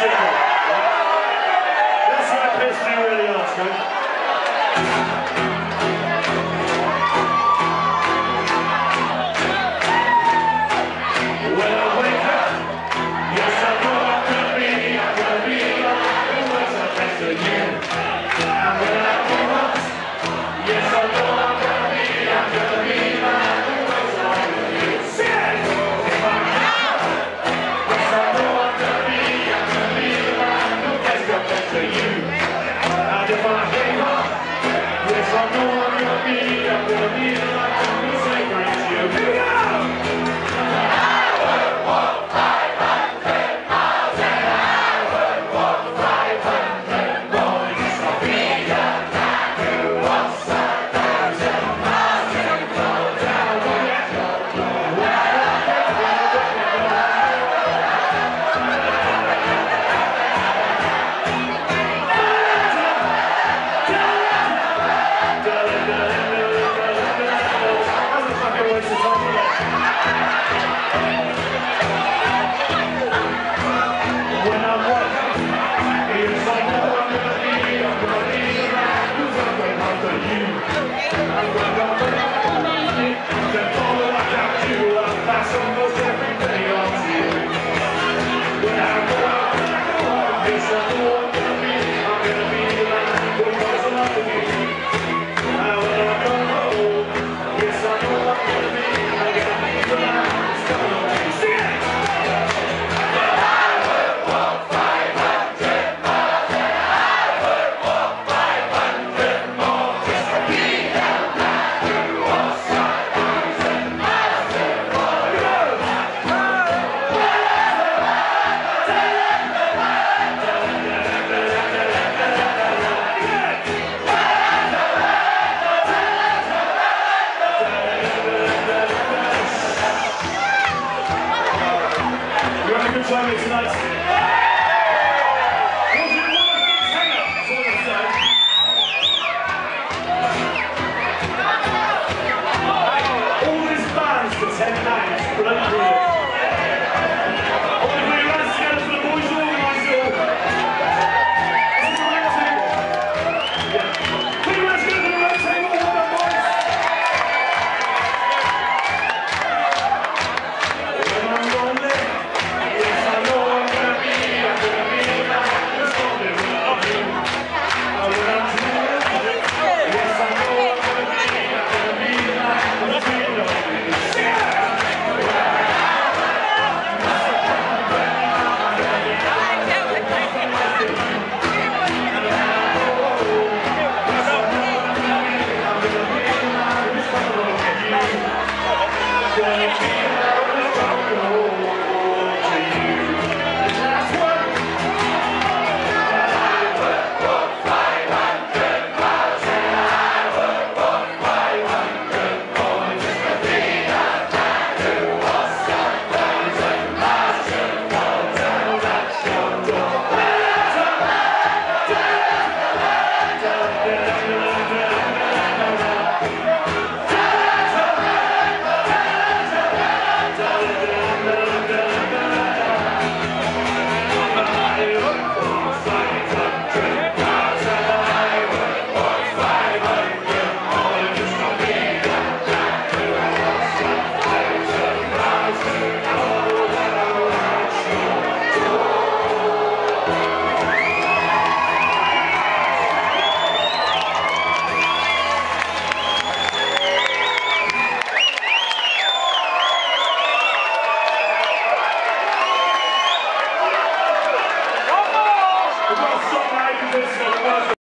That's what pissed you really off, man. 发现。Tonight. gonna be